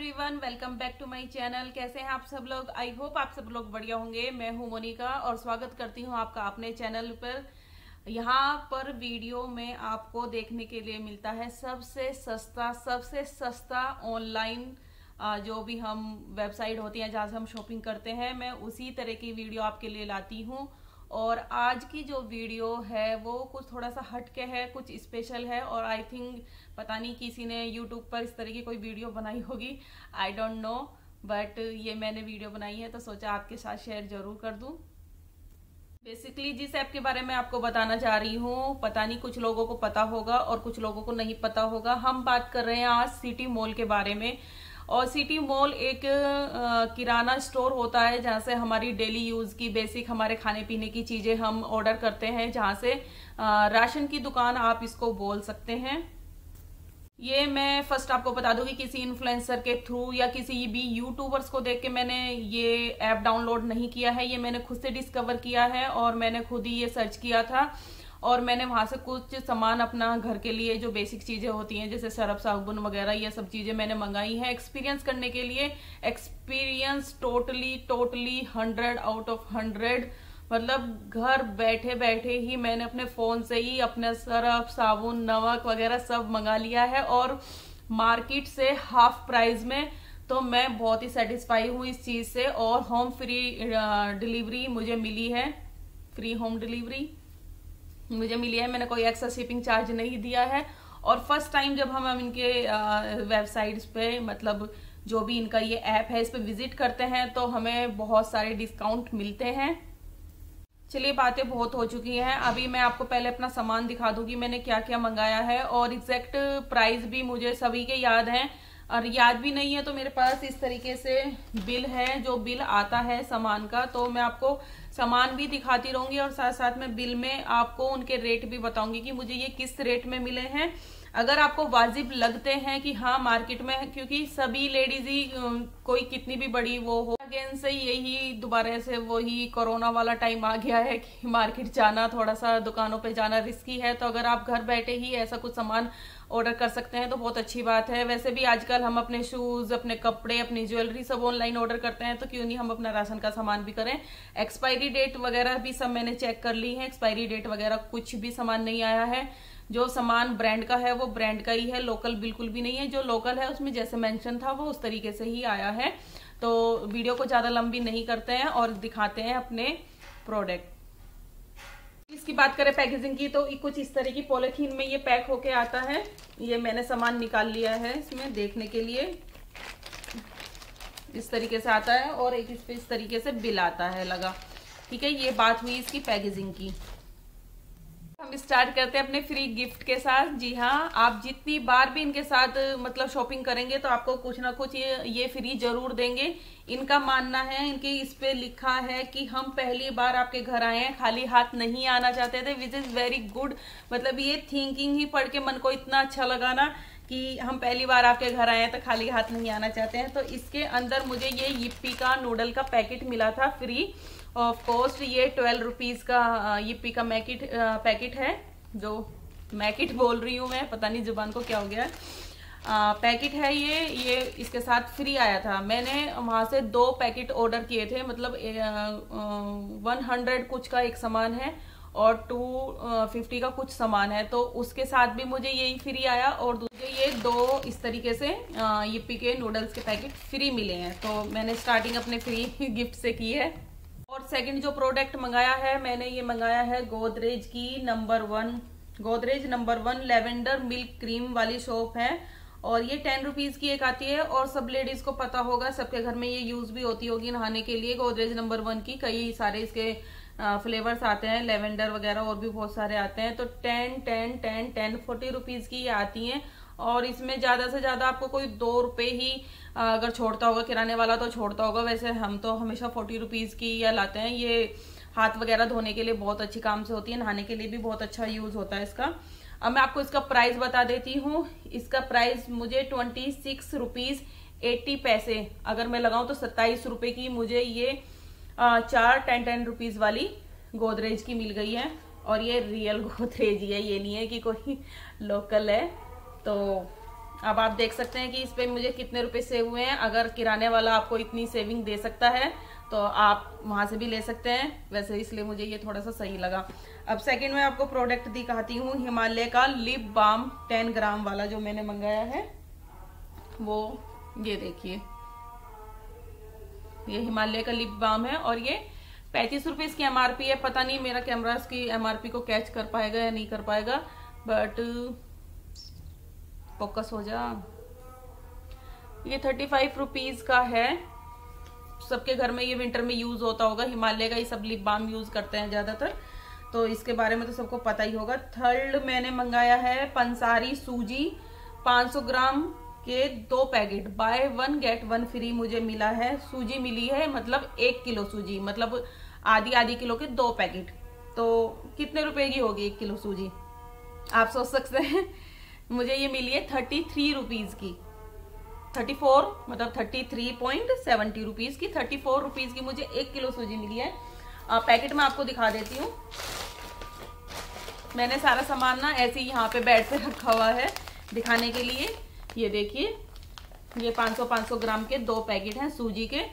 Everyone welcome back to my channel कैसे हैं आप सब लोग? आई होप आप सब लोग बढ़िया होंगे। मैं हूँ मोनिका और स्वागत करती हूँ आपका अपने चैनल पर। यहाँ पर वीडियो में आपको देखने के लिए मिलता है सबसे सस्ता सबसे सस्ता ऑनलाइन जो भी हम वेबसाइट होती है जहाँ से हम शॉपिंग करते हैं, मैं उसी तरह की वीडियो आपके लिए लाती हूँ। और आज की जो वीडियो है वो कुछ थोड़ा सा हटके है, कुछ स्पेशल है और आई थिंक पता नहीं किसी ने यूट्यूब पर इस तरह की कोई वीडियो बनाई होगी आई डोंट नो बट ये मैंने वीडियो बनाई है तो सोचा आपके साथ शेयर ज़रूर कर दूँ। बेसिकली जिस ऐप के बारे में आपको बताना चाह रही हूँ, पता नहीं कुछ लोगों को पता होगा और कुछ लोगों को नहीं पता होगा। हम बात कर रहे हैं आज सिटी मॉल के बारे में और सिटी मॉल एक किराना स्टोर होता है जहाँ से हमारी डेली यूज़ की बेसिक हमारे खाने पीने की चीज़ें हम ऑर्डर करते हैं, जहाँ से राशन की दुकान आप इसको बोल सकते हैं। ये मैं फ़र्स्ट आपको बता दूँगी किसी इन्फ्लुएंसर के थ्रू या किसी भी यूट्यूबर्स को देख के मैंने ये ऐप डाउनलोड नहीं किया है। ये मैंने खुद से डिस्कवर किया है और मैंने खुद ही ये सर्च किया था। और मैंने वहाँ से कुछ सामान अपना घर के लिए जो बेसिक चीज़ें होती हैं, जैसे सरफ साबुन वगैरह, ये सब चीज़ें मैंने मंगाई हैं एक्सपीरियंस करने के लिए। Experience totally totally hundred out of hundred मतलब घर बैठे बैठे ही मैंने अपने फ़ोन से ही अपने सरफ साबुन, नमक वगैरह सब मंगा लिया है और मार्केट से हाफ़ प्राइस में तो मैं बहुत ही सेटिस्फाई हूँ इस चीज़ से और होम फ्री डिलीवरी मुझे मिली है। फ्री होम डिलीवरी मुझे मिली है, मैंने कोई एक्स्ट्रा शिपिंग चार्ज नहीं दिया है। और फ़र्स्ट टाइम जब हम इनके वेबसाइट्स पे मतलब जो भी इनका ये ऐप है, इस पे विज़िट करते हैं तो हमें बहुत सारे डिस्काउंट मिलते हैं। चलिए, बातें बहुत हो चुकी हैं। अभी मैं आपको पहले अपना सामान दिखा दूँगी, मैंने क्या क्या मंगाया है। और एग्जैक्ट प्राइस भी मुझे सभी के याद हैं। और याद भी नहीं है तो मेरे पास इस तरीके से बिल है, जो बिल आता है सामान का। तो मैं आपको सामान भी दिखाती रहूँगी और साथ साथ में बिल में आपको उनके रेट भी बताऊँगी कि मुझे ये किस रेट में मिले हैं। अगर आपको वाजिब लगते हैं कि हाँ मार्केट में, क्योंकि सभी लेडीज़ ही कोई कितनी भी बड़ी वो हो अगेन से यही दोबारा से वही कोरोना वाला टाइम आ गया है कि मार्केट जाना, थोड़ा सा दुकानों पे जाना रिस्की है। तो अगर आप घर बैठे ही ऐसा कुछ सामान ऑर्डर कर सकते हैं तो बहुत अच्छी बात है। वैसे भी आजकल हम अपने शूज़ अपने कपड़े, अपनी ज्वेलरी सब ऑनलाइन ऑर्डर करते हैं तो क्यों नहीं हम अपना राशन का सामान भी करें। एक्सपायरी डेट वगैरह भी सब मैंने चेक कर ली है। एक्सपायरी डेट वगैरह कुछ भी सामान नहीं आया है। जो सामान ब्रांड का है, वो ब्रांड का ही है लोकल बिल्कुल भी नहीं है। जो लोकल है, उसमें जैसे मेंशन था, वो उस तरीके से ही आया है। तो वीडियो को ज़्यादा लंबी नहीं करते हैं और दिखाते हैं अपने प्रोडक्ट इसकी बात करें पैकेजिंग की तो कुछ इस तरह की पॉलिथीन में ये पैक होके आता है। ये मैंने सामान निकाल लिया है इसमें देखने के लिए। इस तरीके से आता है और एक इस पे इस तरीके से बिल आता है लगा। ठीक है, ये बात हुई इसकी पैकेजिंग की। हम स्टार्ट करते हैं अपने फ्री गिफ्ट के साथ। जी हाँ आप जितनी बार भी इनके साथ मतलब शॉपिंग करेंगे तो आपको कुछ ना कुछ ये ये फ्री ज़रूर देंगे। इनका मानना है, इनके इस पे लिखा है कि हम पहली बार आपके घर आए हैं, खाली हाथ नहीं आना चाहते थे विच इज़ वेरी गुड मतलब ये थिंकिंग ही पढ़ के मन को इतना अच्छा लगा ना कि हम पहली बार आपके घर आए हैं तो खाली हाथ नहीं आना चाहते हैं। तो इसके अंदर मुझे ये, yippee का नूडल का पैकेट मिला था फ्री ऑफ़ कॉस्ट ये ट्वेल्व रुपीज़ का yippee का मैकेट पैकेट है जो मैकेट बोल रही हूँ मैं पता नहीं ज़ुबान को क्या हो गया। आ, पैकेट है ये ये इसके साथ फ्री आया था। मैंने वहाँ से दो पैकेट ऑर्डर किए थे मतलब वन हंड्रेड कुछ का एक सामान है और टू फिफ्टी का कुछ सामान है। तो उसके साथ भी मुझे यही फ्री आया और मुझे ये दो इस तरीके से yippee के नूडल्स के पैकेट फ्री मिले हैं। तो मैंने स्टार्टिंग अपने फ्री गिफ्ट से की है। और सेकंड जो प्रोडक्ट मंगाया है, मैंने ये मंगाया है गोदरेज की number one Godrej number one lavender milk cream वाली शॉप है और ये टेन रुपीज़ की एक आती है और सब लेडीज़ को पता होगा, सबके घर में ये यूज़ भी होती होगी नहाने के लिए। गोदरेज नंबर वन की कई सारे इसके फ्लेवर्स आते हैं लेवेंडर वगैरह और भी बहुत सारे आते हैं। तो ten ten ten ten forty rupees की ये आती हैं और इसमें ज़्यादा से ज़्यादा आपको कोई दो रुपए ही अगर छोड़ता होगा, किराने वाला तो छोड़ता होगा। वैसे हम तो हमेशा फोर्टी रुपीज़ की या लाते हैं। ये हाथ वगैरह धोने के लिए बहुत अच्छी काम से होती है। नहाने के लिए भी बहुत अच्छा यूज़ होता है इसका। अब मैं आपको इसका प्राइस बता देती हूँ। इसका प्राइस मुझे ट्वेंटी सिक्स रुपीज़ एट्टी पैसे, अगर मैं लगाऊँ तो सत्ताईस रुपए की मुझे ये चार टेन टेन रुपीज़ वाली गोदरेज की मिल गई है। और ये रियल गोदरेज ही है, ये नहीं है कि कोई लोकल है। तो अब आप देख सकते हैं कि इस पे मुझे कितने रुपए सेव हुए हैं। अगर किराने वाला आपको इतनी सेविंग दे सकता है तो आप वहाँ से भी ले सकते हैं। वैसे इसलिए मुझे ये थोड़ा सा सही लगा। अब सेकंड में आपको प्रोडक्ट दिखाती हूँ, हिमालय का लिप बाम 10 ग्राम वाला जो मैंने मंगाया है। वो, ये देखिए। ये हिमालय का लिप बाम है और ये पैंतीस रुपये इसकी एमआरपी है। पता नहीं मेरा कैमरा इसकी एमआरपी को कैच कर पाएगा या नहीं कर पाएगा बट फोकस हो जा। ये थर्टी फाइव रुपीज़ का है। सबके घर में ये विंटर में यूज़ होता होगा। हिमालय का ये सब लिप बाम यूज़ करते हैं ज़्यादातर। तो इसके बारे में तो सबको पता ही होगा। थर्ड मैंने मंगाया है पंसारी सूजी। 500 ग्राम के दो packet. Buy one get one free मुझे मिला है। सूजी मिली है मतलब एक किलो सूजी मतलब आधी आधी किलो के दो पैकेट। तो कितने रुपए की होगी एक किलो सूजी? आप सोच सकते हैं। मुझे ये मिली है थर्टी थ्री रुपीज़ की। थर्टी फोर मतलब thirty three point seventy rupees की। थर्टी फोर रुपीज़ की मुझे एक किलो सूजी मिली है। आ, पैकेट में आपको दिखा देती हूँ। मैंने सारा सामान ना ऐसे ही यहाँ पे बेड पे रखा हुआ है दिखाने के लिए। ये देखिए ये 500 500 ग्राम के दो पैकेट हैं सूजी के।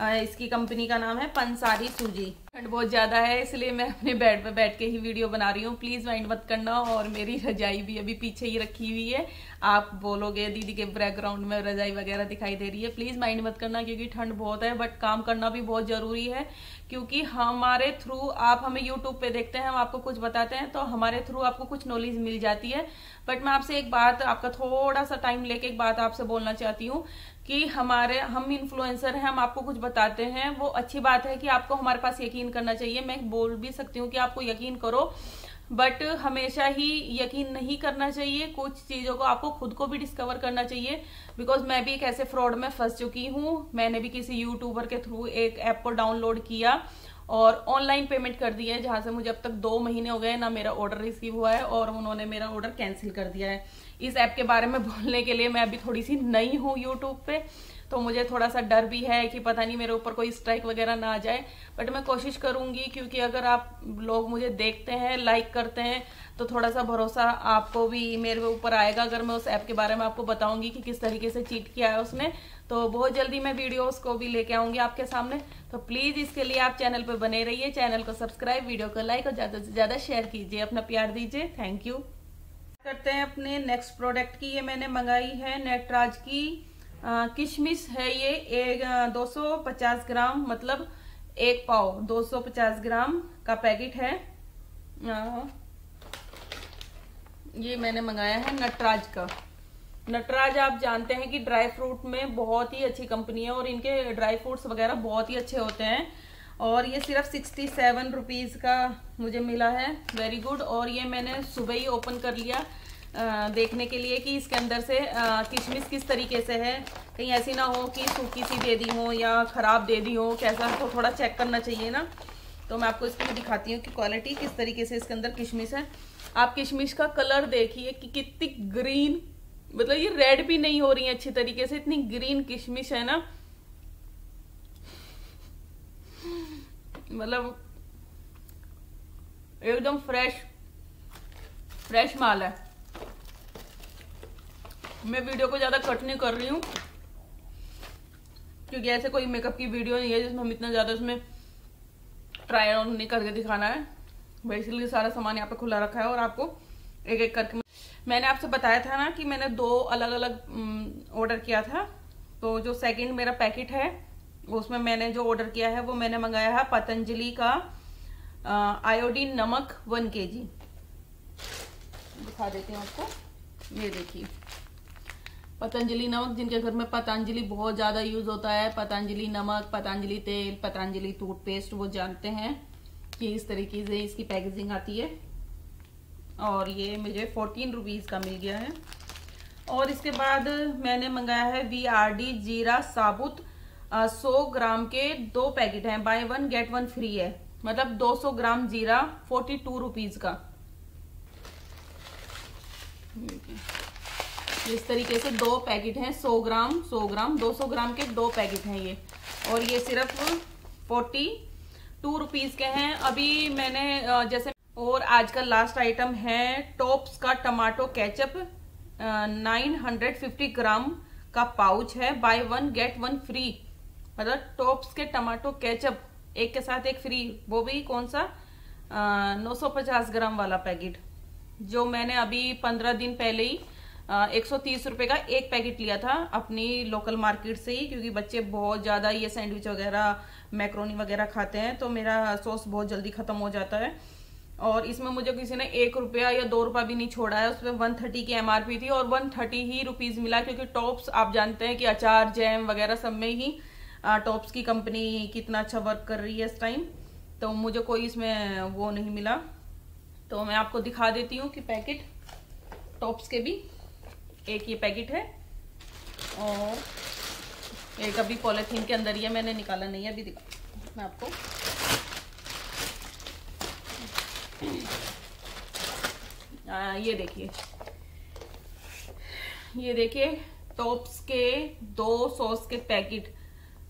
इसकी कंपनी का नाम है पंसारी सूजी। ठंड बहुत ज़्यादा है, इसलिए मैं अपने बेड पे बैठ के ही वीडियो बना रही हूँ। प्लीज़ माइंड मत करना, और मेरी रजाई भी अभी पीछे ही रखी हुई है। आप बोलोगे, दीदी के बैकग्राउंड में रजाई वगैरह दिखाई दे रही है। प्लीज़ माइंड मत करना, क्योंकि ठंड बहुत है बट काम करना भी बहुत ज़रूरी है, क्योंकि हमारे थ्रू आप हमें यूट्यूब पे देखते हैं, हम आपको कुछ बताते हैं तो हमारे थ्रू आपको कुछ नॉलेज मिल जाती है। बट मैं आपसे एक बात, आपका थोड़ा सा टाइम लेके एक बात आपसे बोलना चाहती हूँ कि हमारे, हम इन्फ्लुएंसर हैं, हम आपको कुछ बताते हैं, वो अच्छी बात है कि आपको हमारे पास यकीन करना चाहिए। मैं बोल भी सकती हूँ कि आपको यकीन करो बट हमेशा ही यकीन नहीं करना चाहिए, कुछ चीज़ों को आपको खुद को भी डिस्कवर करना चाहिए। बिकॉज़ मैं भी एक ऐसे फ्रॉड में फंस चुकी हूँ। मैंने भी किसी यूट्यूबर के थ्रू एक ऐप को डाउनलोड किया और ऑनलाइन पेमेंट कर दी है, जहाँ से मुझे अब तक दो महीने हो गए ना मेरा ऑर्डर रिसीव हुआ है और उन्होंने मेरा ऑर्डर कैंसिल कर दिया है। इस ऐप के बारे में बोलने के लिए मैं अभी थोड़ी सी नई हूँ यूट्यूब पे तो मुझे थोड़ा सा डर भी है कि पता नहीं मेरे ऊपर कोई स्ट्राइक वगैरह ना आ जाए। बट मैं कोशिश करूँगी क्योंकि अगर आप लोग मुझे देखते हैं लाइक करते हैं तो थोड़ा सा भरोसा आपको भी मेरे ऊपर आएगा। अगर मैं उस ऐप के बारे में आपको बताऊँगी कि किस तरीके से चीट किया है उसने तो बहुत जल्दी मैं वीडियोस को भी लेके आऊँगी आपके सामने। तो प्लीज़ इसके लिए आप चैनल पर बने रहिए चैनल को सब्सक्राइब वीडियो को लाइक और ज़्यादा से ज़्यादा शेयर कीजिए, अपना प्यार दीजिए। थैंक यू करते हैं अपने नेक्स्ट प्रोडक्ट की, ये मैंने मंगाई है नेटराज की। किशमिश है ये, एक दो सौ पचास ग्राम मतलब एक पाव 250 ग्राम का पैकेट है। ये मैंने मंगाया है नटराज का। नटराज आप जानते हैं कि ड्राई फ्रूट में बहुत ही अच्छी कंपनी है और इनके ड्राई फ्रूट्स वगैरह बहुत ही अच्छे होते हैं। और ये सिर्फ़ सिक्सटी सेवन रुपीज़ का मुझे मिला है। वेरी गुड और ये मैंने सुबह ही ओपन कर लिया आ, देखने के लिए कि इसके अंदर से किशमिश किस तरीके से है। कहीं ऐसी ना हो कि सूखी सी दे दी हो या ख़राब दे दी हो कैसा तो थोड़ा चेक करना चाहिए ना। तो मैं आपको इसमें दिखाती हूँ कि क्वालिटी किस तरीके से इसके अंदर किशमिश है। आप किशमिश का कलर देखिए कि कितनी ग्रीन मतलब ये रेड भी नहीं हो रही है अच्छी तरीके से इतनी ग्रीन किशमिश है ना। मतलब एकदम फ्रेश फ्रेश माल है। मैं वीडियो को ज़्यादा कट नहीं कर रही हूँ, क्योंकि ऐसे कोई मेकअप की वीडियो नहीं है जिसमें हम इतना ज़्यादा उसमें ट्राई ऑन नहीं करके दिखाना है। इसलिए सारा सामान यहाँ पे खुला रखा है और आपको एक एक करके मैंने आपसे बताया था ना कि मैंने दो अलग अलग ऑर्डर किया था। तो जो सेकंड मेरा पैकेट है उसमें मैंने जो ऑर्डर किया है, वो मैंने मंगाया है पतंजलि का आयोडीन नमक वन के जी दिखा देती हूँ आपको। ये देखिए। पतंजलि नमक, जिनके घर में पतंजलि बहुत ज़्यादा यूज़ होता है, पतंजलि नमक, पतंजलि तेल, पतंजलि टूथपेस्ट वो जानते हैं कि इस तरीके से इसकी पैकेजिंग आती है। और ये मुझे फोर्टीन रुपीज़ का मिल गया है। और इसके बाद मैंने मंगाया है वी आर डी जीरा साबुत सौ ग्राम के दो पैकेट हैं buy one get one free है। मतलब 200 ग्राम जीरा फोर्टी टू रुपीज़ का। इस तरीके से दो पैकेट हैं 100 ग्राम 100 ग्राम 200 ग्राम के दो पैकेट हैं ये। और ये सिर्फ़ फोर्टी टू रुपीज़ के हैं। अभी मैंने जैसे, और आज का लास्ट आइटम है टॉप्स का tomato ketchup nine hundred fifty gram का पाउच है buy one get one free मतलब टॉप्स के टमाटो केचप एक के साथ एक फ्री वो भी कौन सा? नौ सौ पचास ग्राम वाला पैकेट जो मैंने अभी पंद्रह दिन पहले ही एक सौ तीस रुपए का एक पैकेट लिया था अपनी लोकल मार्केट से ही, क्योंकि बच्चे बहुत ज़्यादा ये सैंडविच वगैरह मैक्रोनी वगैरह खाते हैं तो मेरा सॉस बहुत जल्दी ख़त्म हो जाता है। और इसमें मुझे किसी ने एक रुपया या दो रुपया भी नहीं छोड़ा है, उसमें वन थर्टी की एमआरपी थी और वन थर्टी ही रुपीज़ मिला, क्योंकि टॉप्स आप जानते हैं कि अचार जैम वगैरह सब में ही टॉप्स की कंपनी कितना अच्छा वर्क कर रही है इस टाइम तो मुझे कोई इसमें वो नहीं मिला। तो मैं आपको दिखा देती हूँ कि पैकेट टॉप्स के भी एक ये पैकेट है और एक अभी पॉलिथीन के अंदर ही है मैंने निकाला नहीं है अभी दिखा मैं आपको। आ, ये देखिए ये देखिए टॉप्स के दो सॉस के पैकेट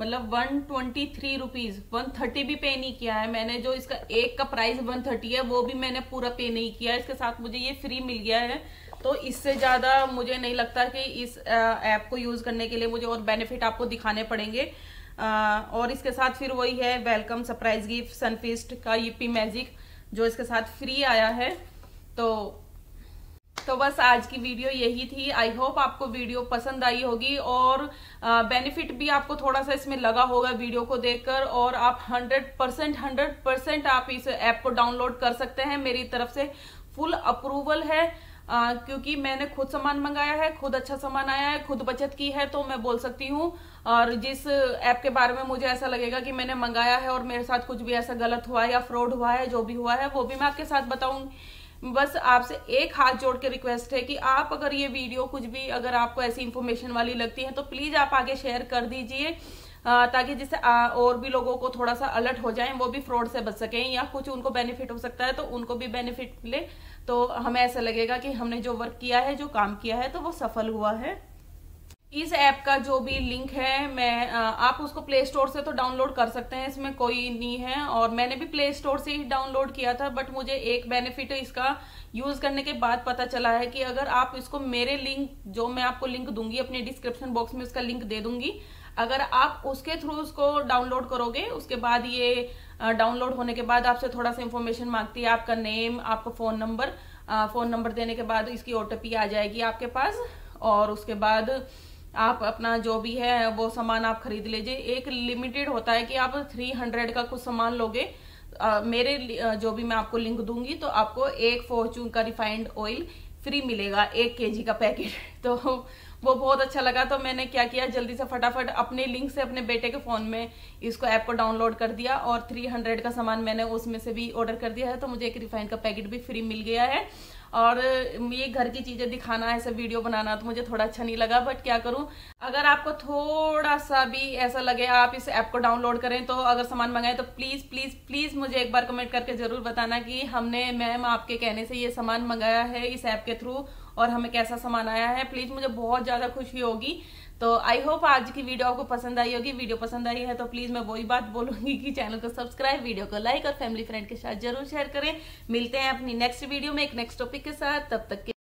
मतलब one twenty three rupees one thirty भी पे नहीं किया है। मैंने जो इसका एक का प्राइस वन थर्टी है वो भी मैंने पूरा पे नहीं किया इसके साथ मुझे ये फ्री मिल गया है। तो इससे ज़्यादा मुझे नहीं लगता कि इस ऐप को यूज़ करने के लिए मुझे और बेनिफिट आपको दिखाने पड़ेंगे। आ, और इसके साथ फिर वही है वेलकम सरप्राइज़ गिफ्ट सनफिस्ट का यूपी मैजिक जो इसके साथ फ्री आया है। तो तो बस आज की वीडियो यही थी। आई होप आपको वीडियो पसंद आई होगी और बेनिफिट भी आपको थोड़ा सा इसमें लगा होगा वीडियो को देखकर और आप 100 परसेंट हंड्रेड परसेंट आप इस ऐप को डाउनलोड कर सकते हैं। मेरी तरफ़ से फुल अप्रूवल है। आ, क्योंकि मैंने खुद सामान मंगाया है खुद अच्छा सामान आया है खुद बचत की है तो मैं बोल सकती हूँ। और जिस ऐप के बारे में मुझे ऐसा लगेगा कि मैंने मंगाया है और मेरे साथ कुछ भी ऐसा गलत हुआ है या फ्रॉड हुआ है जो भी हुआ है वो भी मैं आपके साथ बताऊँगी। बस आपसे एक हाथ जोड़ के रिक्वेस्ट है कि आप अगर ये वीडियो कुछ भी अगर आपको ऐसी इन्फॉर्मेशन वाली लगती है तो प्लीज़ आप आगे शेयर कर दीजिए ताकि जिससे और भी लोगों को थोड़ा सा अलर्ट हो जाए, वो भी फ्रॉड से बच सकें या कुछ उनको बेनिफिट हो सकता है तो उनको भी बेनिफिट मिले। तो हमें ऐसा लगेगा कि हमने जो वर्क किया है, जो काम किया है तो वो सफल हुआ है। इस ऐप का जो भी लिंक है, मैं आप उसको प्ले स्टोर से तो डाउनलोड कर सकते हैं, इसमें कोई नहीं है। और मैंने भी प्ले स्टोर से ही डाउनलोड किया था बट मुझे एक बेनिफिट इसका यूज़ करने के बाद पता चला है कि अगर आप इसको मेरे लिंक जो मैं आपको लिंक दूँगी, अपने डिस्क्रिप्शन बॉक्स में उसका लिंक दे दूँगी, अगर आप उसके थ्रू उसको डाउनलोड करोगे, उसके बाद ये डाउनलोड होने के बाद आपसे थोड़ा सा इन्फॉर्मेशन मांगती है आपका नेम आपका फ़ोन नंबर फ़ोन नंबर देने के बाद इसकी ओटीपी आ जाएगी आपके पास, और उसके बाद आप अपना जो भी है वो सामान आप खरीद लीजिए। एक लिमिटेड होता है कि आप 300 का कुछ सामान लोगे। आ, मेरे जो भी मैं आपको लिंक दूँगी तो आपको एक फॉर्चून का रिफाइंड ऑयल फ्री मिलेगा एक केजी का पैकेट तो वो बहुत अच्छा लगा तो मैंने क्या किया जल्दी से फटाफट अपने लिंक से अपने बेटे के फ़ोन में इसको ऐप को डाउनलोड कर दिया और 300 का सामान मैंने उसमें से भी ऑर्डर कर दिया है। तो मुझे एक रिफाइंड का पैकेट भी फ्री मिल गया है। और ये घर की चीज़ें दिखाना, ऐसे वीडियो बनाना तो मुझे थोड़ा अच्छा नहीं लगा बट क्या करूँ? अगर आपको थोड़ा सा भी ऐसा लगे, आप इस ऐप को डाउनलोड करें तो अगर सामान मंगाएँ तो प्लीज़ प्लीज़ प्लीज़ मुझे एक बार कमेंट करके ज़रूर बताना कि हमने मैम आपके कहने से ये सामान मंगाया है इस ऐप के थ्रू और हमें कैसा सामान आया है। प्लीज़ मुझे बहुत ज़्यादा खुशी होगी। तो आई होप आज की वीडियो आपको पसंद आई होगी। वीडियो पसंद आई है तो प्लीज़ मैं वही बात बोलूँगी कि चैनल को सब्सक्राइब वीडियो को लाइक और फैमिली फ्रेंड के साथ ज़रूर शेयर करें। मिलते हैं अपनी नेक्स्ट वीडियो में एक नेक्स्ट टॉपिक के साथ। तब तक के